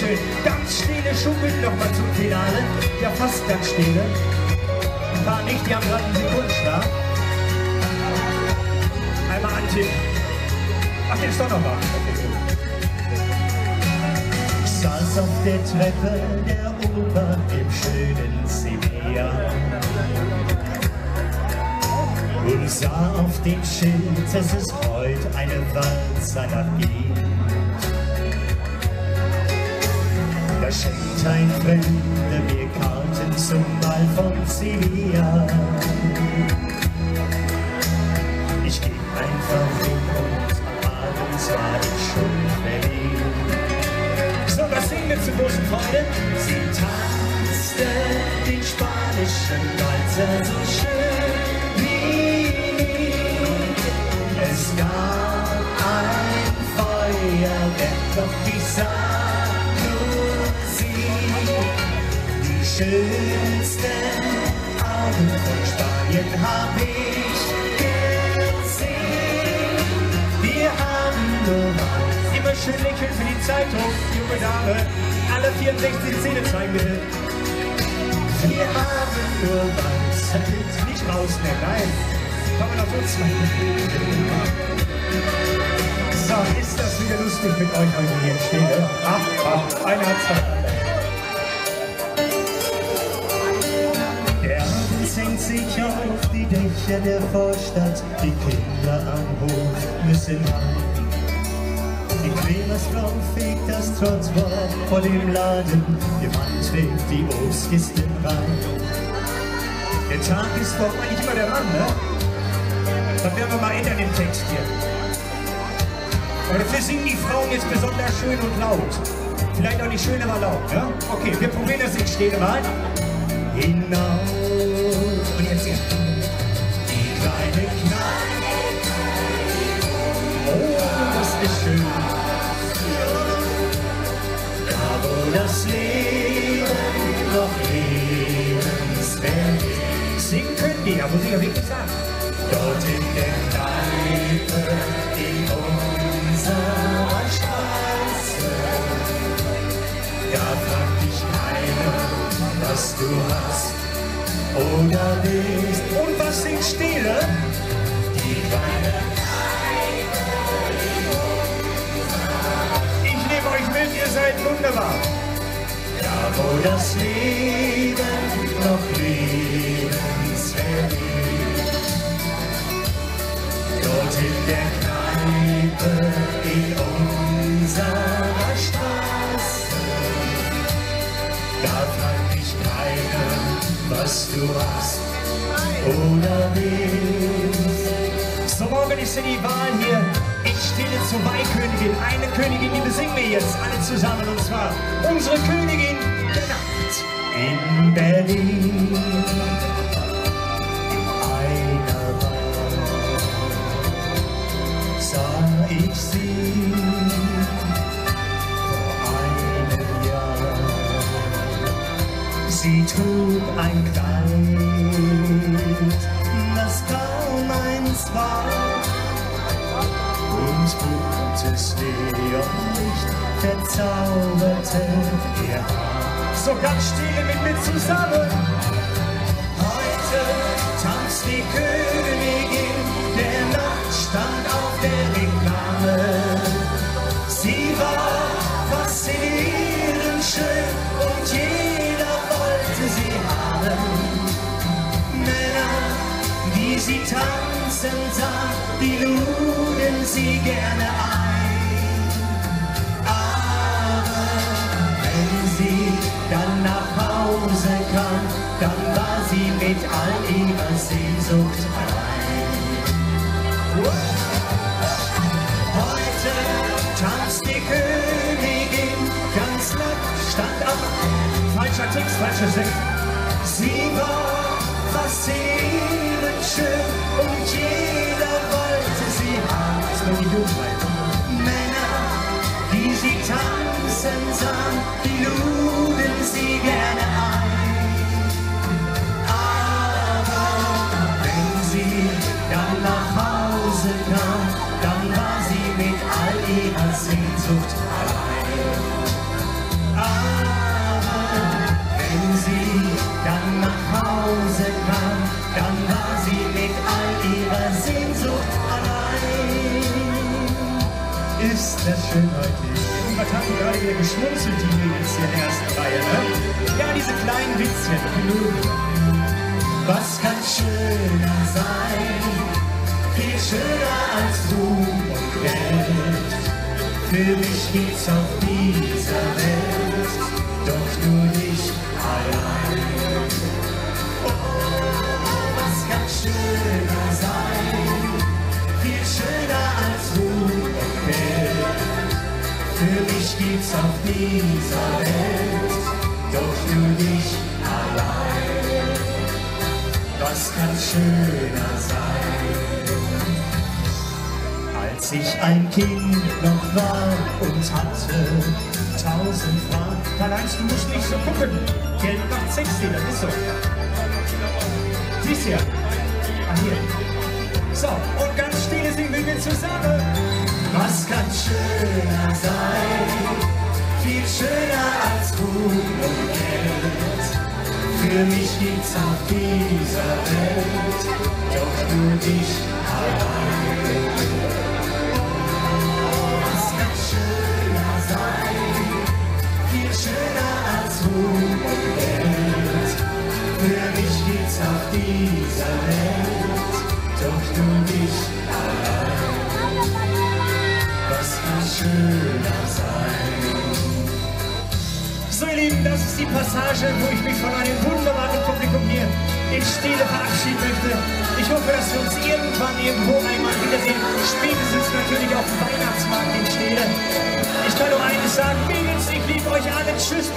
schön, ganz stille schuppelt nochmal zum Finale, ja fast ganz stille. War nicht, die haben gerade einen Antippen. Ach, der ist doch noch mal. Ich saß auf der Treppe der Oper im schönen Sevilla und sah auf dem Schild, es ist heute eine Walzer nach Wien. Da schenkt ein Fremder mir Karten zum Ball von Sevilla. Großen Freude? Sie tanzte den spanischen Walzer so schön wie nie. Es gab ein Feuerwerk, doch ich sah nur sie. Die schönsten Augen von Spanien hab ich schön lächeln für die Zeitung, junge Dame. Alle 64 Zähne zeigen bitte. Wir haben nur was. Nicht rausnehmen, nein. Kommen wir noch so ist das wieder lustig mit euch heute hier in Stille? Ach, ach, einer hat's verstanden. Der Abend senkt sich auf die Dächer der Vorstadt, die Kinder am Hof müssen heim. Cremesfrau fegt das Trotzwort vor dem Laden, ihr Mann trägt die Obstkisten rein. Der Tag ist doch eigentlich immer der Mann, ne? Das werden wir mal ändern im Text hier. Aber dafür singen die Frauen jetzt besonders schön und laut. Vielleicht auch nicht schön, aber laut, ja? Okay, wir probieren das jetzt stehen mal. Hinaus. Und jetzt hier. Die kleine Kneipe. Oh, das ist schön. Ich wirklich sagen. Dort in der Kneipe in unserer Straße. Da fragt dich keiner, was du hast oder bist. Und was singt Stille? Die kleine Ich nehme euch mit, ihr seid wunderbar. Da wo das Leben noch lebenswert Straße. Da fragt dich keiner, was du hast oder willst. So, morgen ist die Wahl hier. Ich stehe zur Weihkönigin. Eine Königin, die besingen wir jetzt alle zusammen. Und zwar unsere Königin der Nacht in Berlin. Ich sie vor einem Jahr. Sie trug ein Kleid, das kaum eins war. Und buntes Neonlicht verzauberte ihr Haar. So ganz stille mit mir zusammen. Heute tanzt die Königin, faszinierend schön und jeder wollte sie haben. Männer, die sie tanzen sah, die luden sie gerne ein. Aber wenn sie dann nach Hause kam, dann war sie mit all ihrer Sehnsucht Fletcher sings. Siva. Das schön. Und was haben wir gerade wieder geschmunzelt, die jetzt hier in der ersten Reihe, ne? Ja, diese kleinen Witzchen. Was kann schöner sein? Viel schöner als Ruhm und Geld. Für mich gibt's auf dieser dieser Welt doch nur dich allein. Was kann schöner sein? Als ich ein Kind noch war und hatte tausend Franken. Karl-Heinz, du musst nicht so gucken. Geld macht sexy, das ist so. Siehst du ja. Ah, hier. So, und ganz stille singen wir zusammen. Was kann schöner sein? Viel schöner als Ruhm und Geld. Für mich gibt's auf dieser Welt doch nur dich allein. Was kann schöner sein? Viel schöner als Ruhm und Geld. Für mich gibt's auf dieser Welt doch nur dich allein. Was kann schöner sein? So, ihr Lieben, das ist die Passage, wo ich mich von einem wunderbaren Publikum hier in Stille verabschieden möchte. Ich hoffe, dass wir uns irgendwann irgendwo einmal wiedersehen. Spätestens natürlich auf dem Weihnachtsmarkt in Stille. Ich kann nur eines sagen, Mädels, ich liebe euch alle. Tschüss,